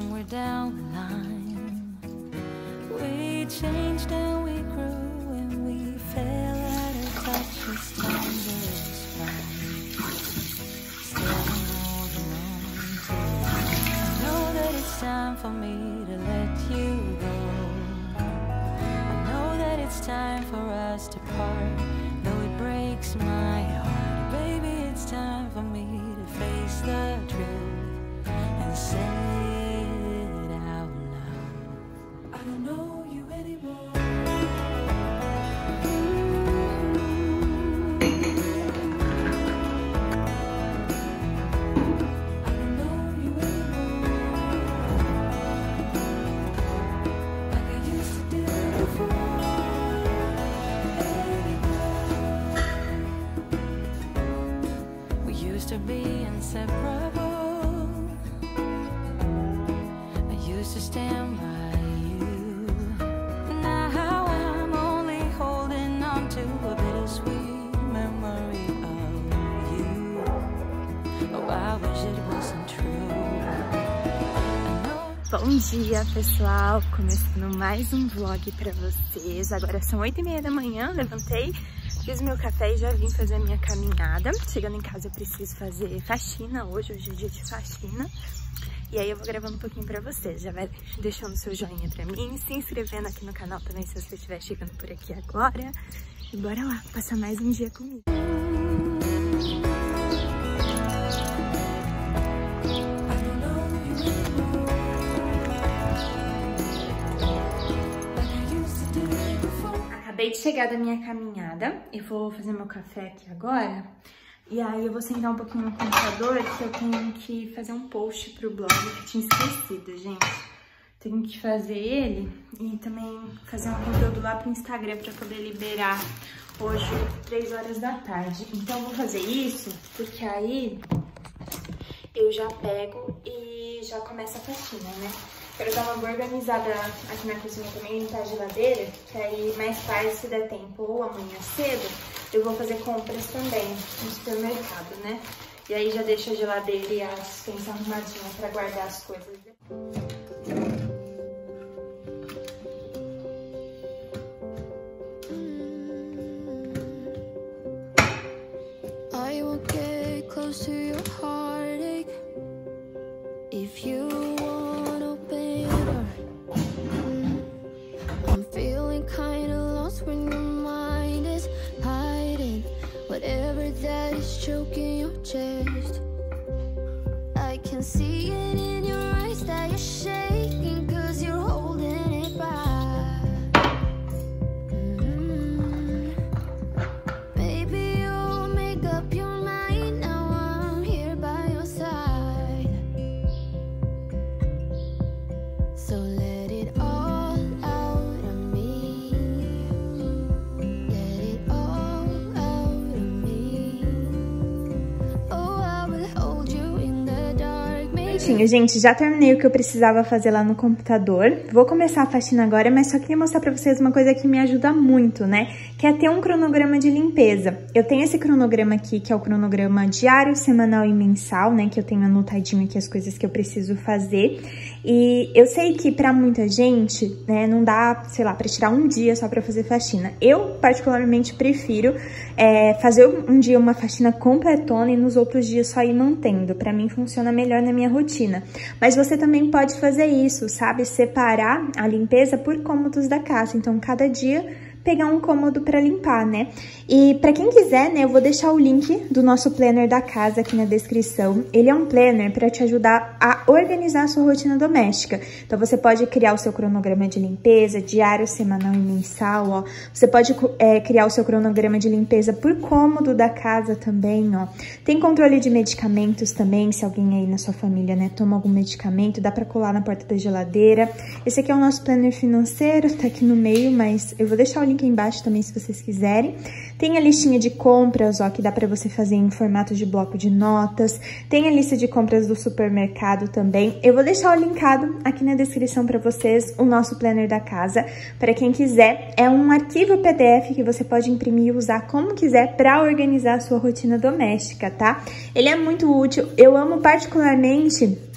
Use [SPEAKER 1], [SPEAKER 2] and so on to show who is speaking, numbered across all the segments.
[SPEAKER 1] somewhere down the line. We changed and we grew and we fell out of touch as time goes by. Still holding on. I know that it's time for me to let you be inseparable. I used to stand by you. Now I'm only holding on to a bittersweet memory of you. Oh, I wish it wasn't true.
[SPEAKER 2] Bom dia, pessoal! Começando mais um vlog pra vocês. Agora são 8 e meia da manhã, levantei, fiz meu café e já vim fazer a minha caminhada. Chegando em casa eu preciso fazer faxina hoje, hoje é dia de faxina. E aí eu vou gravando um pouquinho pra vocês. Já vai deixando seu joinha pra mim, se inscrevendo aqui no canal também se você estiver chegando por aqui agora. E bora lá, passar mais um dia comigo.
[SPEAKER 1] I
[SPEAKER 2] chegar da minha caminhada e vou fazer meu café aqui agora. E aí eu vou sentar um pouquinho no computador que eu tenho que fazer um post pro blog que eu tinha esquecido, gente. Tenho que fazer ele e também fazer um conteúdo lá pro Instagram pra poder liberar hoje, 3 horas da tarde. Então eu vou fazer isso porque aí eu já pego e já começa a faxina, né? Quero dar uma organizada aqui na cozinha também, limpar a geladeira, que aí mais tarde, se der tempo, ou amanhã cedo, eu vou fazer compras também no supermercado, né? E aí já deixo a geladeira e a dispensa arrumadinha pra guardar as coisas.
[SPEAKER 3] Close to your heartache if you choking your chest. I can see it
[SPEAKER 2] Prontinho, gente, já terminei o que eu precisava fazer lá no computador. Vou começar a faxina agora, mas só queria mostrar pra vocês uma coisa que me ajuda muito, né? Que é ter um cronograma de limpeza. Eu tenho esse cronograma aqui, que é o cronograma diário, semanal e mensal, né? Que eu tenho anotadinho aqui as coisas que eu preciso fazer. E eu sei que pra muita gente, né, não dá, sei lá, pra tirar um dia só pra fazer faxina. Eu, particularmente, prefiro é, fazer um dia uma faxina completona e nos outros dias só ir mantendo. Pra mim funciona melhor na minha rotina. Mas você também pode fazer isso, sabe? Separar a limpeza por cômodos da casa. Então, cada dia pegar um cômodo para limpar, né? E para quem quiser, né, eu vou deixar o link do nosso planner da casa aqui na descrição. Ele é um planner para te ajudar a organizar a sua rotina doméstica. Então você pode criar o seu cronograma de limpeza diário, semanal e mensal, ó. Você pode é, criar o seu cronograma de limpeza por cômodo da casa também, ó. Tem controle de medicamentos também, se alguém aí na sua família, né, toma algum medicamento, dá para colar na porta da geladeira. Esse aqui é o nosso planner financeiro, tá aqui no meio, mas eu vou deixar o link embaixo também se vocês quiserem. Tem a listinha de compras, ó, que dá para você fazer em formato de bloco de notas. Tem a lista de compras do supermercado também. Eu vou deixar o linkado aqui na descrição para vocês, o nosso planner da casa. Para quem quiser, é um arquivo PDF que você pode imprimir e usar como quiser para organizar a sua rotina doméstica, tá? Ele é muito útil. Eu amo particularmente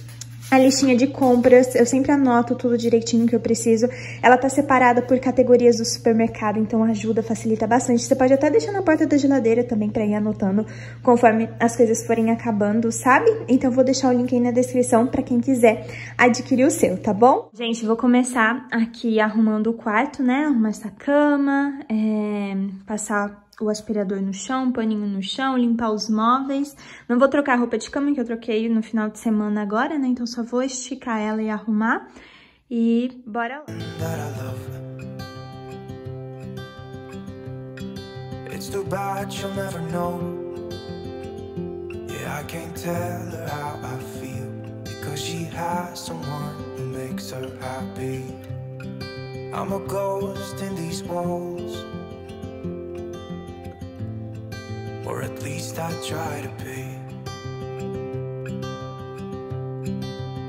[SPEAKER 2] a listinha de compras, eu sempre anoto tudo direitinho que eu preciso. Ela tá separada por categorias do supermercado, então ajuda, facilita bastante. Você pode até deixar na porta da geladeira também pra ir anotando conforme as coisas forem acabando, sabe? Então vou deixar o link aí na descrição pra quem quiser adquirir o seu, tá bom? Gente, vou começar aqui arrumando o quarto, né? Arrumar essa cama, é... passar o aspirador no chão, paninho no chão, limpar os móveis. Não vou trocar a roupa de cama, que eu troquei no final de semana agora, né? Então só vou esticar ela e arrumar. E bora lá. It's too bad she'll never know Yeah, I can't tell her how I feel Because she has someone who makes her happy I'm a ghost in these walls Or at least I try to be.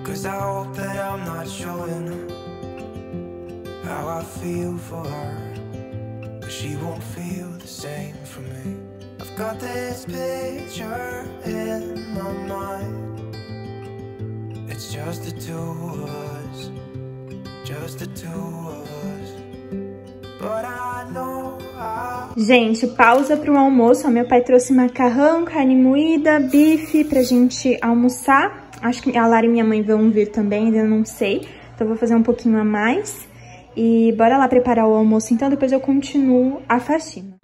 [SPEAKER 2] Cause I hope that I'm not showing How I feel for her. But she won't feel the same for me. I've got this picture in my mind. It's just the two of us. Just the two of us. But I Gente, pausa para o almoço. meu pai trouxe macarrão, carne moída, bife pra gente almoçar. Acho que a Lara e minha mãe vão vir também, ainda não sei. Então vou fazer um pouquinho a mais. E bora lá preparar o almoço, então depois eu continuo a faxina.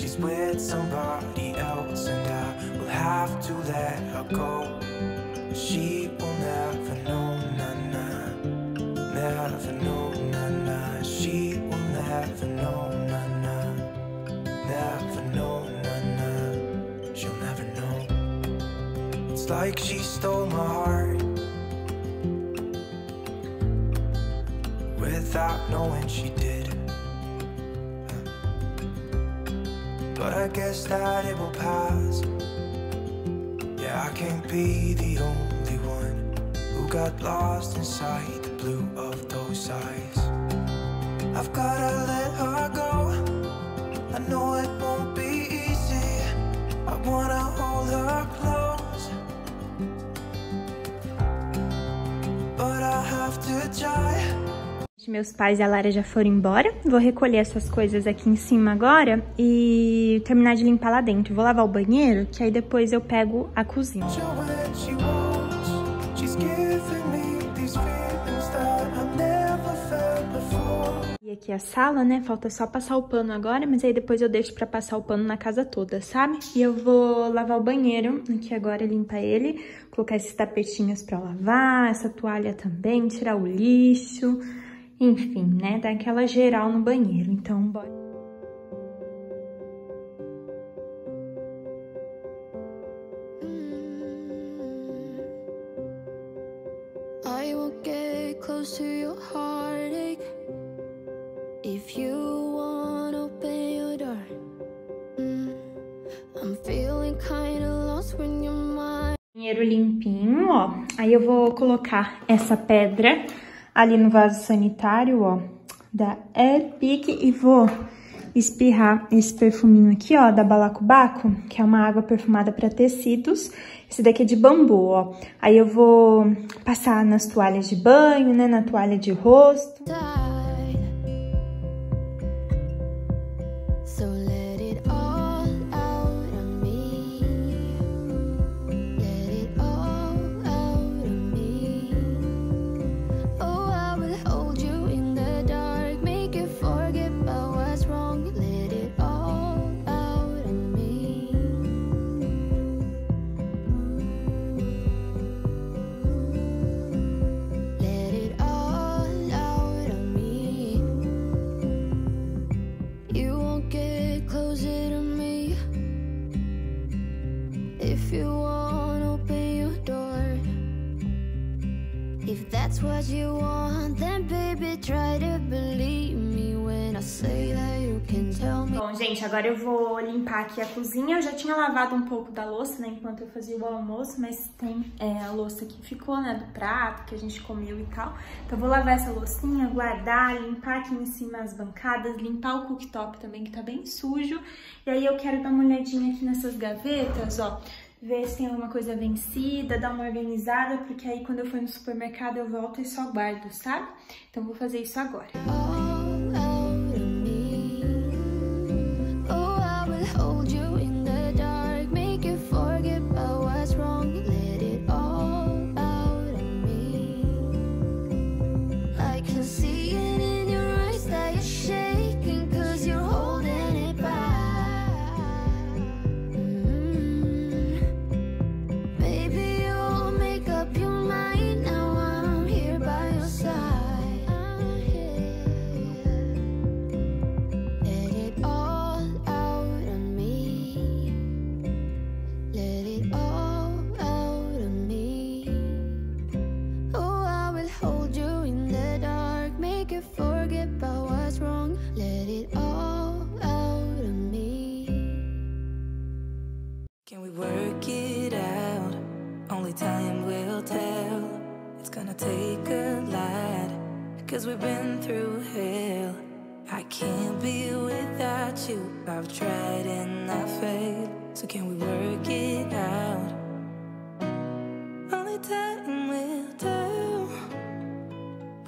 [SPEAKER 2] She's with somebody else and I will have to let her go. She will never know, na na. Never know, na na. She will never know, na na. Never know, na na. She'll never know. It's like she stole my heart. Without knowing she did. But I guess that it will pass. Yeah, I can't be the only one who got lost inside the blue of those eyes. I've gotta let her go. I know it won't be easy. I wanna hold her close. But I have to try. Meus pais e a Lara já foram embora. Vou recolher essas coisas aqui em cima agora e terminar de limpar lá dentro. Vou lavar o banheiro, que aí depois eu pego a cozinha. E aqui a sala, né? Falta só passar o pano agora, mas aí depois eu deixo pra passar o pano na casa toda, sabe? E eu vou lavar o banheiro aqui agora, limpar ele, colocar esses tapetinhos pra lavar, essa toalha também, tirar o lixo... Enfim, né? Dar aquela geral no banheiro. Então, bora. Mm. You're mine Banheiro limpinho, ó. Aí eu vou colocar essa pedra ali no vaso sanitário, ó, da Airpic e vou espirrar esse perfuminho aqui, ó, da Balacobaco, que é uma água perfumada para tecidos. Esse daqui é de bambu, ó. Aí eu vou passar nas toalhas de banho, né, na toalha de rosto. If gente, agora eu vou limpar aqui a cozinha. Eu já tinha lavado um pouco da louça, né, enquanto eu fazia o almoço, mas tem é, a louça que ficou, né, do prato, que a gente comeu e tal. Então vou lavar essa loucinha, guardar, limpar aqui em cima as bancadas, limpar o cooktop também, que tá bem sujo. E aí eu quero dar uma olhadinha aqui nessas gavetas, ó, ver se tem alguma coisa vencida, dar uma organizada, porque aí quando eu for no supermercado eu volto e só guardo, sabe? Então vou fazer isso agora.
[SPEAKER 3] all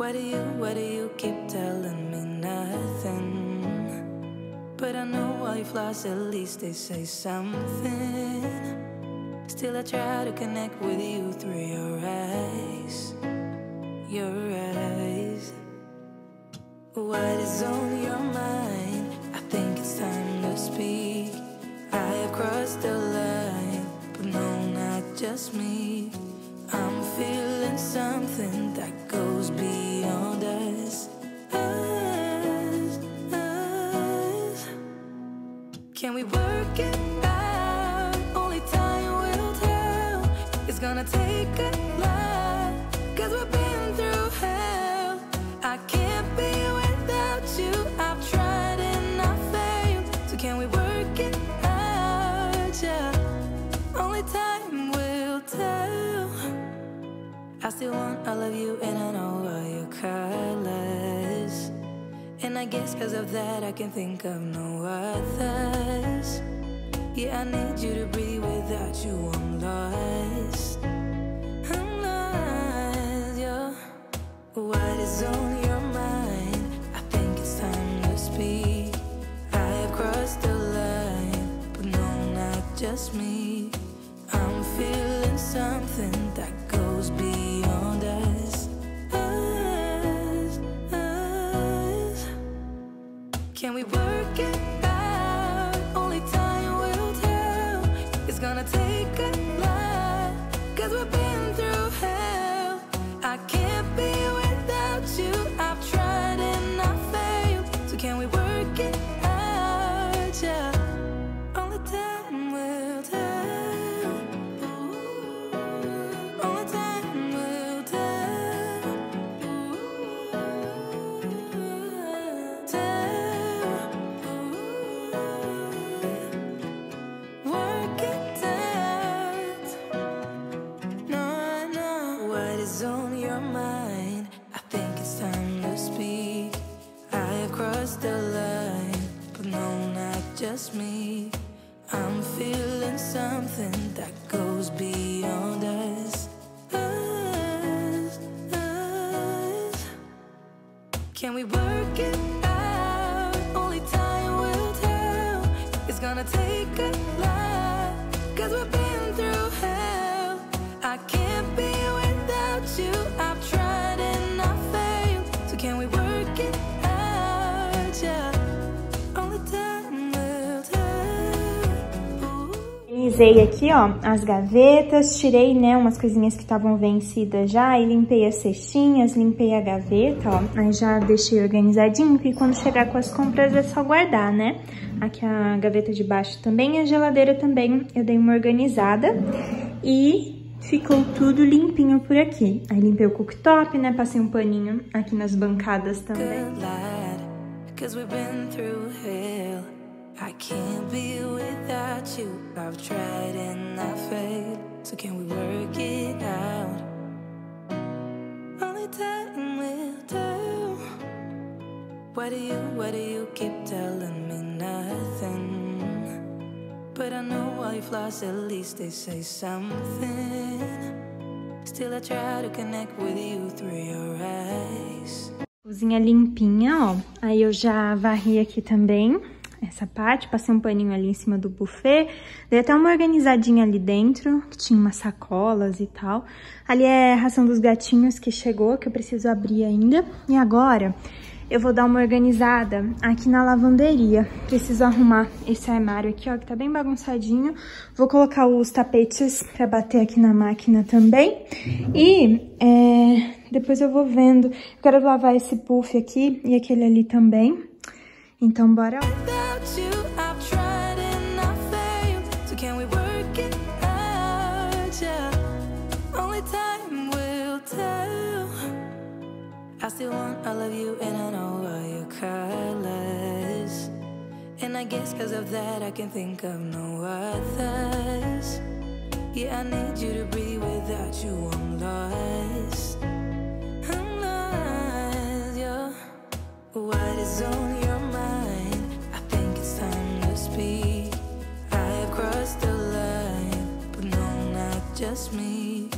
[SPEAKER 1] Why do you, why do you keep telling me nothing? But I know all your flaws, at least they say something. Still, I try to connect with you through your eyes. Your eyes. What is on your mind? I think it's time to speak. I have crossed the line, but no, not just me. I'm feeling something that Only time will tell. I still want all of you and I know all your colors. And I guess because of that, I can think of no others. Yeah, I need you to breathe without you. I'm lost. I'm lost, yeah. What is on your just me. I'm feeling something miss me.
[SPEAKER 2] Organizei aqui, ó, as gavetas, tirei, né, umas coisinhas que estavam vencidas já e limpei as cestinhas, limpei a gaveta, ó. Aí já deixei organizadinho, que quando chegar com as compras é só guardar, né? Aqui a gaveta de baixo também, a geladeira também eu dei uma organizada e ficou tudo limpinho por aqui. Aí limpei o cooktop, né, passei um paninho aqui nas bancadas também.
[SPEAKER 1] I can't be without you. I've tried and I failed. So can we work it out? Only time will tell. Why do you, why do you keep telling me nothing? But I know all your flaws, at least they say something. Still, I try to connect with you through your eyes.
[SPEAKER 2] Cozinha limpinha, ó. Aí eu já varri aqui também essa parte, passei um paninho ali em cima do buffet, dei até uma organizadinha ali dentro, que tinha umas sacolas e tal. Ali é a ração dos gatinhos que chegou, que eu preciso abrir ainda. E agora eu vou dar uma organizada aqui na lavanderia. Preciso arrumar esse armário aqui, ó, que tá bem bagunçadinho. Vou colocar os tapetes pra bater aqui na máquina também. E é, depois eu vou vendo. Eu quero lavar esse puff aqui e aquele ali também. Então, bora lá.
[SPEAKER 1] I failed. So can we work it out? Yeah. Only time will tell. I still want all of you, and I know all your colors. And I guess because of that, I can think of no others. Yeah, I need you to breathe without you, I'm lost. Just me.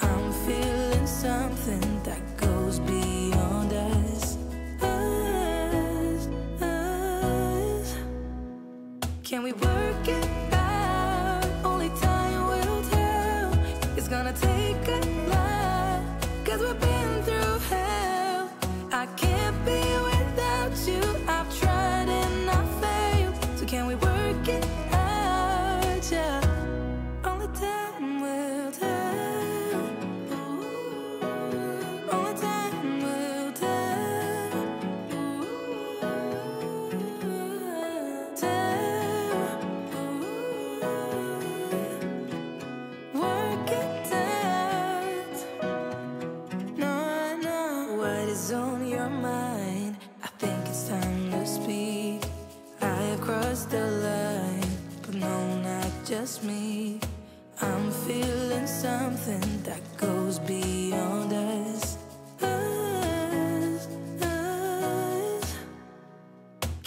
[SPEAKER 1] I'm feeling something that goes beyond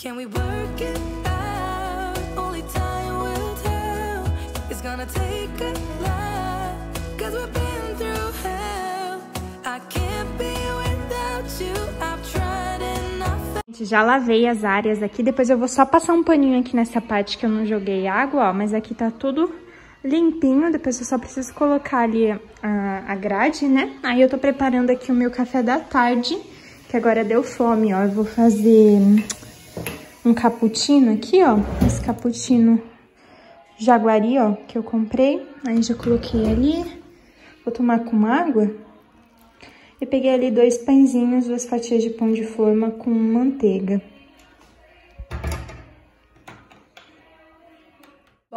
[SPEAKER 1] Can we work it out? Only time will tell. It's gonna take a lot. Cause we've been through hell. I can't be without you. I've tried.
[SPEAKER 2] Gente, já lavei as áreas aqui, depois eu vou só passar um paninho aqui nessa parte que eu não joguei água, ó, mas aqui tá tudo limpinho, depois eu só preciso colocar ali a, a grade, né? Aí eu tô preparando aqui o meu café da tarde, que agora deu fome, ó, eu vou fazer um cappuccino aqui, ó, esse cappuccino jaguari, ó, que eu comprei, aí já coloquei ali, vou tomar com água. E peguei ali dois pãezinhos, duas fatias de pão de forma com manteiga.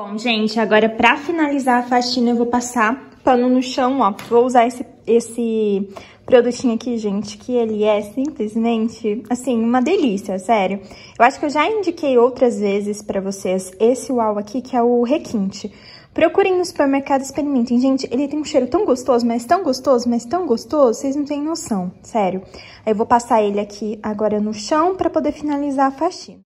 [SPEAKER 2] Bom, gente, agora pra finalizar a faxina eu vou passar pano no chão, ó. Vou usar esse, esse produtinho aqui, gente, que ele é simplesmente, assim, uma delícia, sério. Eu acho que eu já indiquei outras vezes pra vocês esse uau aqui, que é o requinte. Procurem no supermercado, experimentem. Gente, ele tem um cheiro tão gostoso, mas tão gostoso, mas tão gostoso, vocês não têm noção, sério. Aí eu vou passar ele aqui agora no chão pra poder finalizar a faxina.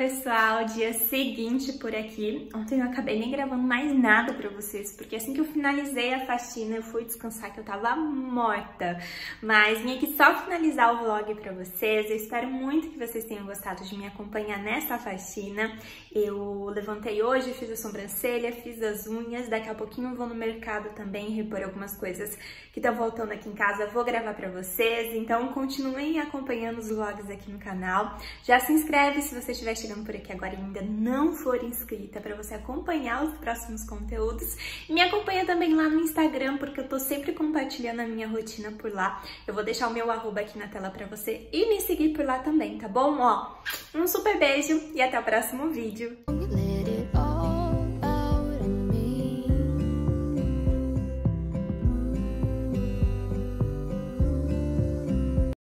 [SPEAKER 2] Pessoal! Dia seguinte por aqui. Ontem eu acabei nem gravando mais nada pra vocês, porque assim que eu finalizei a faxina, eu fui descansar que eu tava morta. Mas vim aqui só finalizar o vlog pra vocês. Eu espero muito que vocês tenham gostado de me acompanhar nessa faxina. Eu levantei hoje, fiz a sobrancelha, fiz as unhas. Daqui a pouquinho eu vou no mercado também repor algumas coisas que estão voltando aqui em casa. Vou gravar pra vocês. Então continuem acompanhando os vlogs aqui no canal. Já se inscreve se você estiver chegando por aqui agora e ainda não for inscrita, para você acompanhar os próximos conteúdos. Me acompanha também lá no Instagram, porque eu tô sempre compartilhando a minha rotina por lá. Eu vou deixar o meu arroba aqui na tela para você e me seguir por lá também, tá bom? Ó, um super beijo e até o próximo vídeo.